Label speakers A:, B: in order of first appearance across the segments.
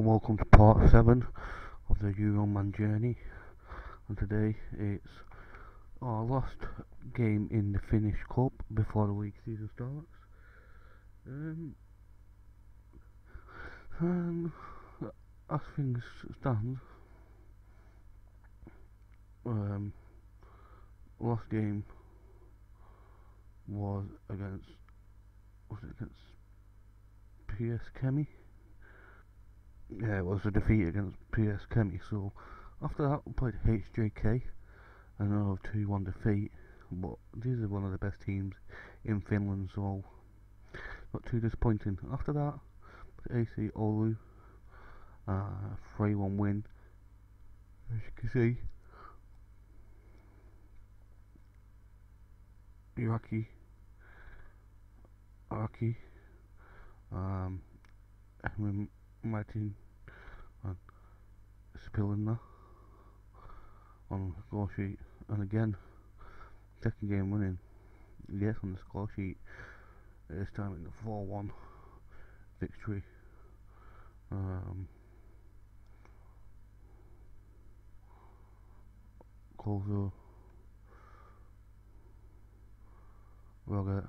A: and welcome to part 7 of the Euroman journey. And today it's our last game in the Finnish Cup before the league season starts. Um, and as things stand um, last game was against was it against PS Kemi yeah, it was a defeat against PS Kemi. So after that, we played HJK, and another 2 1 defeat. But these are one of the best teams in Finland, so not too disappointing. After that, AC Oulu, uh, 3 1 win. As you can see, Iraqi, Iraqi, um, Martin and Spillinger on the score sheet. And again second game winning. Yes on the score sheet. This time in the 4-1 victory. Um, Kozo Roget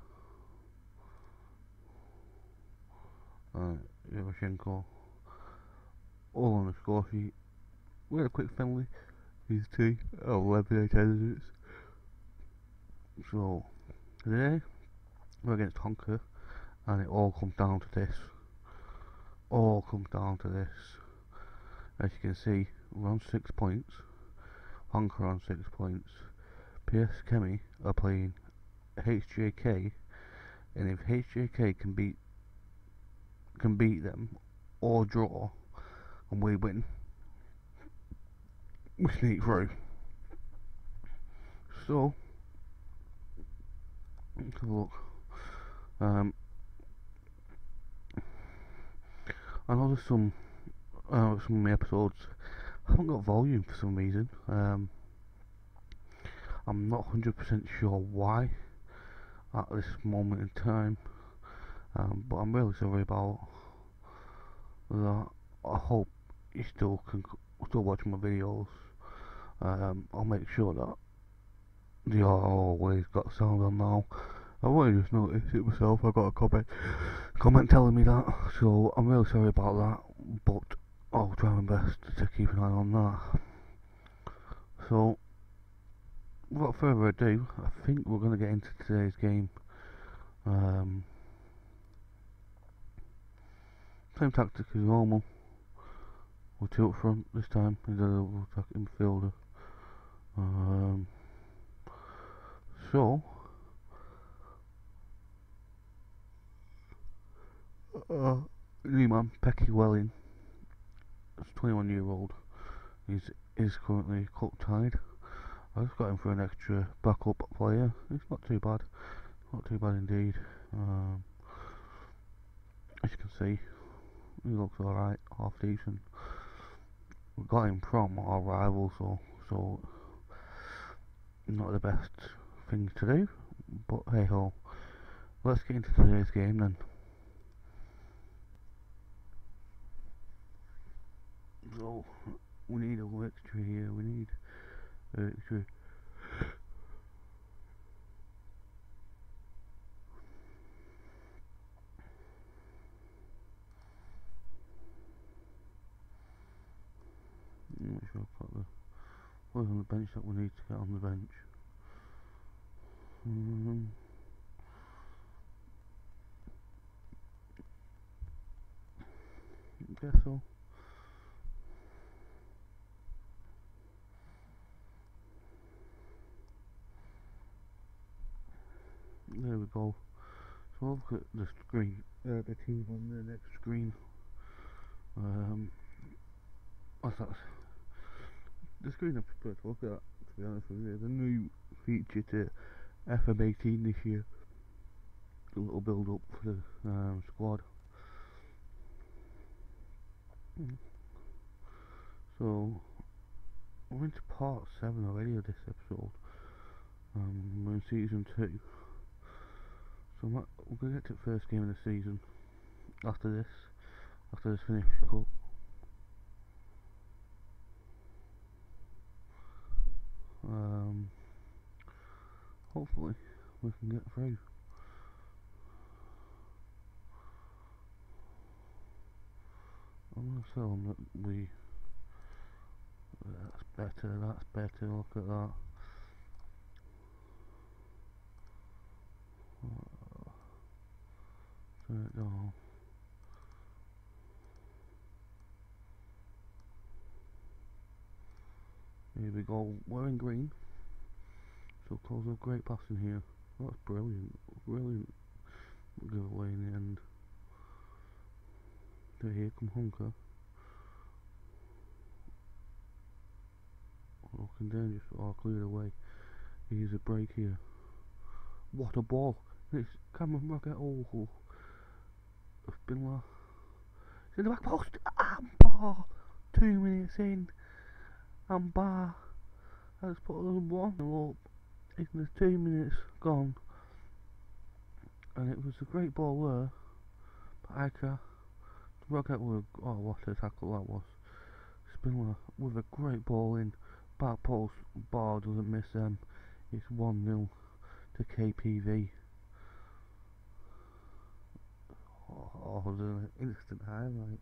A: uh, all on the score sheet. We had a quick friendly, these two, of 11 attendance. So, today, we're against Honka, and it all comes down to this. All comes down to this. As you can see, we're on 6 points. Honka on 6 points. PS Kemi are playing HJK, and if HJK can beat can beat them or draw, and we win. We sneak through. So, let's have a look. Um, I know there's some, uh, some of my episodes I haven't got volume for some reason. Um, I'm not 100% sure why at this moment in time, um, but I'm really sorry about that. I hope you still can still watch my videos. Um, I'll make sure that they are always got sound on now. I only just noticed it myself. I got a comment comment telling me that, so I'm really sorry about that. But I'll try my best to keep an eye on that. So, without further ado, I think we're going to get into today's game. Um, same tactic as normal. We'll up front this time instead of we'll. Um, so, uh, new man, Pecky Welling, 21 year old, he's is currently cup tied. I just got him for an extra backup player. It's not too bad, not too bad indeed. Um, as you can see, he looks alright, half decent got him from our rival, so so not the best thing to do. But hey ho, let's get into today's game then. So we need a victory here. We need a victory. I'm not sure I've got the what on the bench that we need to get on the bench. Um, guess so. There we go. So I'll look at the screen, uh, the team on the next screen. Um, what's that? The screen I prefer to look at, to be honest with you, the new feature to FM18 this year. A little build up for the um, squad. So, we're into part 7 already of this episode. Um, we're in season 2. So we're going to get to the first game of the season. After this, after this Finnish cup. um, hopefully we can get through. I'm going to tell them that we that's better, that's better, look at that. Turn it down. Here we go, we're in green. So close up great passing here. Oh, that's brilliant, brilliant giveaway in the end. So here come Honka. Looking oh, dangerous, oh cleared away. Here's a break here. What a ball! It's Cameron Rocket, oh. Spindler. It's in the back post, ah, and bar! Two minutes in, and bar has put them one up. In the two minutes gone, and it was a great ball there. But Ika, Rocket with oh what a tackle that was. Spindler with a great ball in back post bar doesn't miss them. It's 1 0 to KPV. Oh, oh an instant highlight.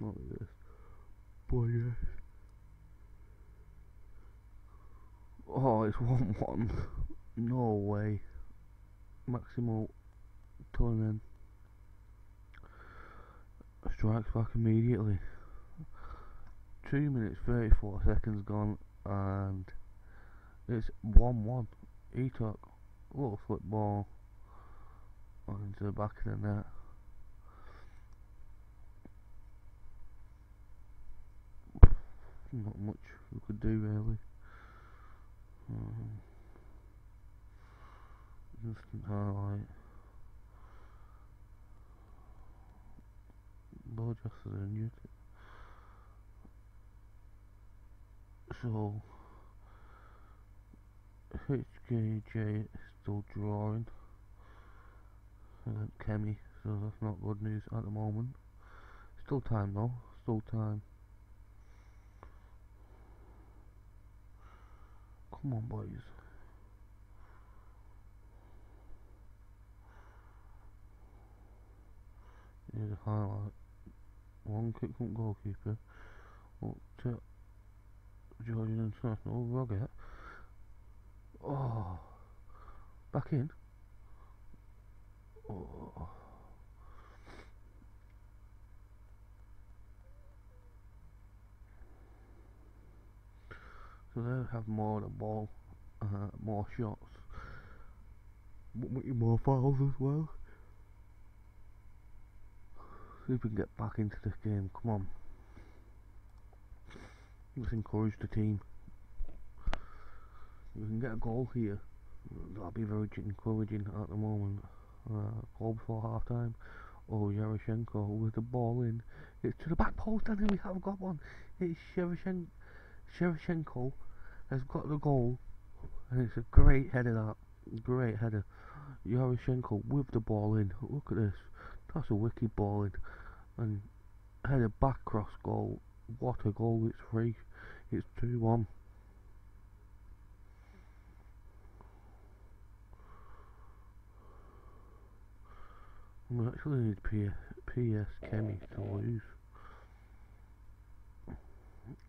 A: Not this. Boy, yes. Oh, it's 1 1. No way. Maximo Tullinen strikes back immediately. 2 minutes 34 seconds gone and it's 1 1. He took a little football ball into the back of the net. Not much we could do really. Um, instant highlight. Ball just renewed. So HKJ is still drawing against Kemi, so that's not good news at the moment. Still time though, still time. Come on boys. Here's a highlight. One kick from goalkeeper. Up to Georgian International Rocket. Oh. Back in. Oh. So they have more the ball, uh, more shots, more fouls as well. See if we can get back into this game. Come on. Let's encourage the team. We can get a goal here. That'll be very encouraging at the moment. Uh, goal before half time. Oh, Yaroshenko with the ball in. It's to the back post and we have got one. It's. Shevchenko has got the goal. And it's a great header that. Great header. Yaroshenko with the ball in. Look at this. That's a wicked ball in. And had a back cross goal. What a goal, it's free. It's 2 1. We actually need P PS Kemi to lose.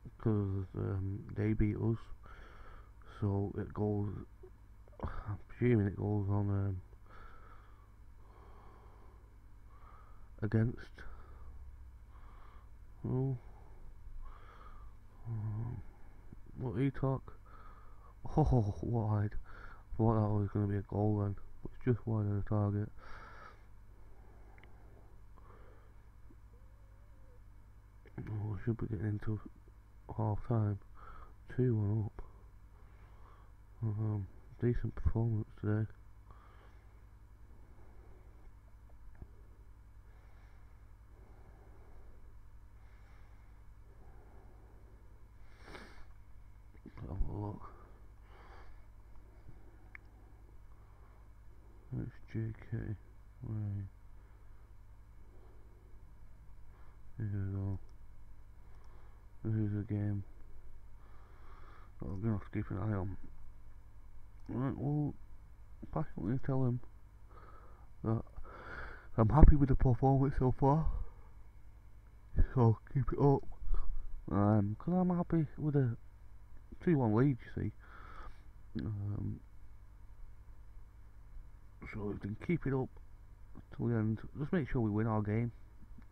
A: Because um, they beat us. So it goes. I'm assuming it goes on um, against. Oh. Um, what he talk? Oh, wide. Thought that was going to be a goal then. It's just wide of the target. Oh, should be getting into half time. 2 1 up. Um, decent performance today. JK. Right. Here we go. This is a game that I'm to have to keep an eye on. Right, well, passionately tell him that I'm happy with the performance so far. So keep it up. Um, cause I'm happy with a 2-1 lead, you see. Um, so we can keep it up till the end. Just make sure we win our game.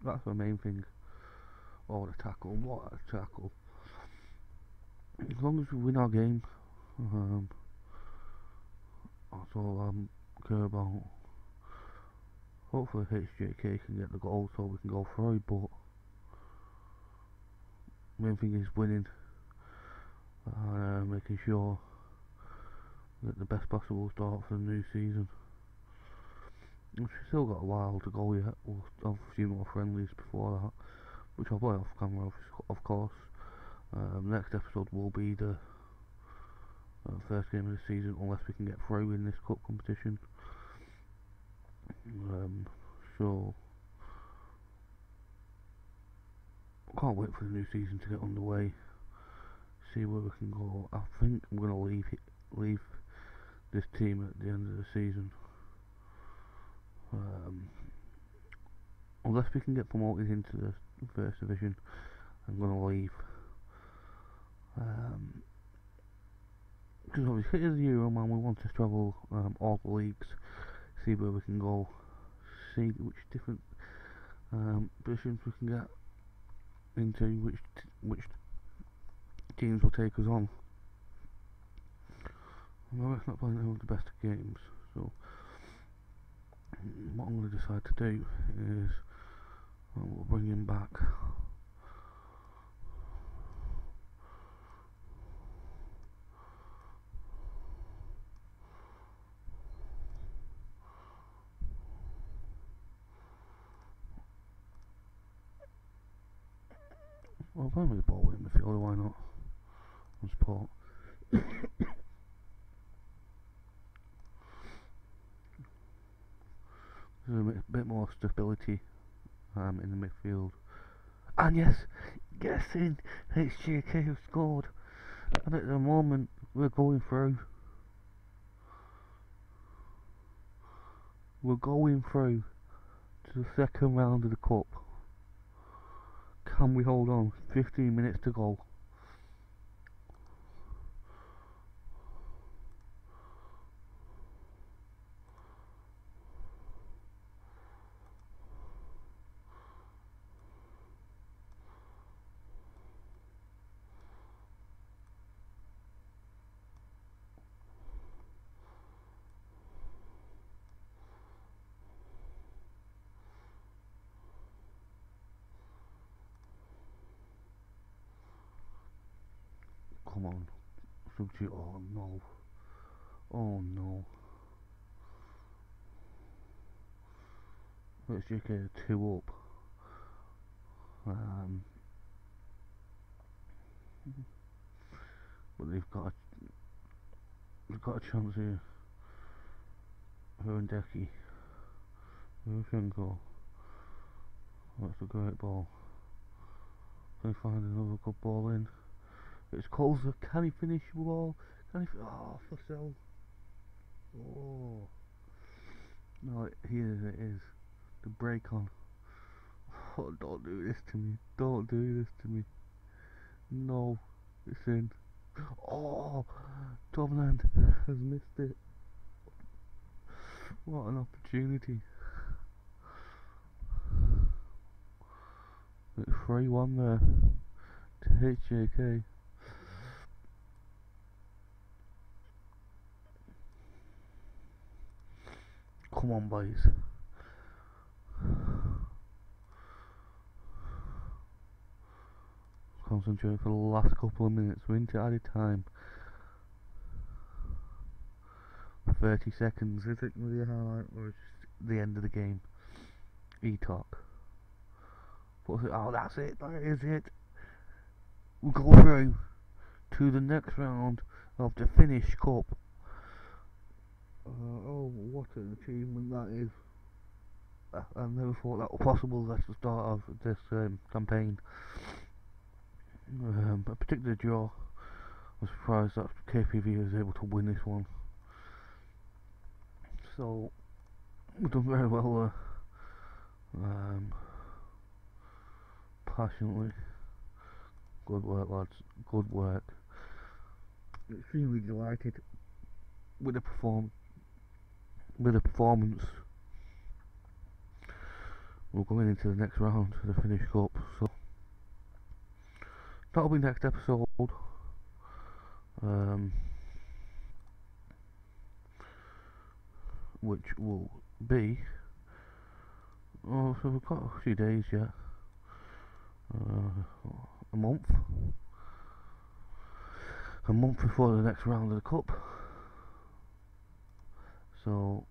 A: That's the main thing. Oh, the tackle. What a tackle. As long as we win our game, um, all I'm care about. Hopefully HJK can get the goal so we can go through, but main thing is winning and uh, making sure that the best possible start for the new season. We've still got a while to go yet. We'll have a few more friendlies before that, which I'll play off camera, of course. Um, next episode will be the uh, first game of the season, unless we can get through in this cup competition. Um, so can't wait for the new season to get underway. See where we can go. I think I'm gonna leave leave this team at the end of the season. Um, unless we can get promoted into the first division, I'm gonna leave. Um, because obviously it is Euro man, we want to travel um, all the leagues, see where we can go, see which different um, positions we can get into, which which teams will take us on. Well, it's not playing all the best games, so what I'm going to decide to do is well, we'll bring him back. Well, playing with the ball in the field, why not? On support. There's a bit more stability um, in the midfield. And yes, guessing HJK have scored. And at the moment, we're going through. We're going through to the second round of the cup. Can we hold on? 15 minutes to go. Come on. Oh no. Oh no. Let's just get a two up. Um, but they've got a, they've got a chance here. Herendeki. Rushenko. That's a great ball. Can he find another good ball in? It's Colza. Can he finish ball? Can he? Oh, for sale. Oh. No, here it is. The break on. Oh, don't do this to me. Don't do this to me. No. It's in. Oh, Tomland has missed it. What an opportunity. It's 3 1 there to HJK. Come on, boys. Concentrate for the last couple of minutes. We're into added time. 30 seconds. Is it a highlight or just the end of the game? E-talk. What's it? Oh, that's it. That is it. We go through to the next round of the Finnish Cup. Uh, oh, what an achievement that is. Uh, I never thought that was possible at the start of this um, campaign. Um, a particular draw. I'm surprised that KPV was able to win this one. So we've done very well there. Um, passionately. Good work, lads. Good work. Extremely delighted with the perform with the performance. We're going into the next round for the Finnish Cup, so that'll be next episode. Um, which will be oh so we've got a few days yet uh, a month a month before the next round of the cup so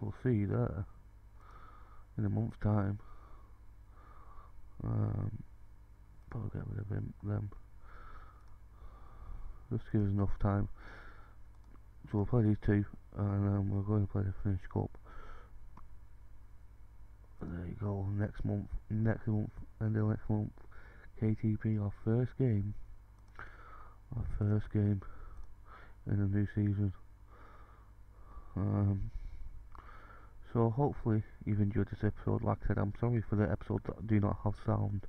A: we'll see there in a month's time. Um, probably get rid of him, them. Just give us enough time. So we'll play these two and then we're going to play the Finnish Cup. There you go. Next month next month and the next month KTP our first game. Our first game in the new season um, so hopefully you've enjoyed this episode like I said I'm sorry for the episodes that do not have sound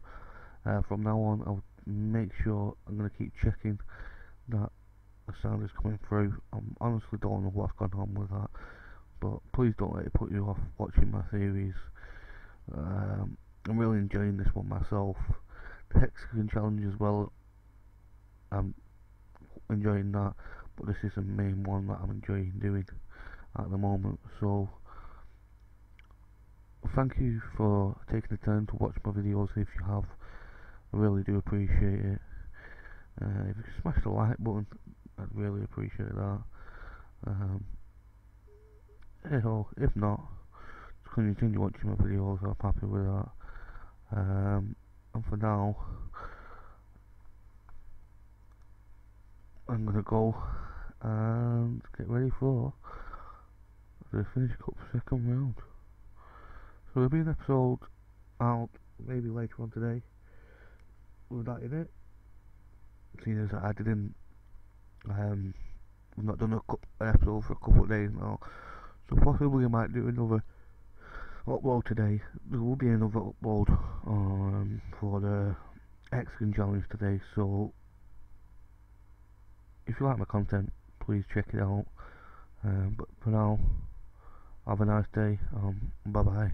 A: uh, from now on I'll make sure I'm going to keep checking that the sound is coming through. I am honestly don't know what's going on with that, but please don't let it put you off watching my series. Um, I'm really enjoying this one myself. The Hexagon challenge as well. I'm enjoying that, but this is the main one that I'm enjoying doing at the moment. So thank you for taking the time to watch my videos if you have. I really do appreciate it. Uh, if you smash the like button, I'd really appreciate that. Um, know, if not, just continue watching my videos. I'm happy with that. Um, and for now, I'm gonna go and get ready for the Finnish Cup second round. So there'll be an episode out maybe later on today with that in it. Seeing as I didn't um, we've not done a episode for a couple of days now, so possibly I might do another upload today. There will be another upload um, for the Hexagon challenge today. So if you like my content, please check it out. Um, but for now, have a nice day. Um, bye bye.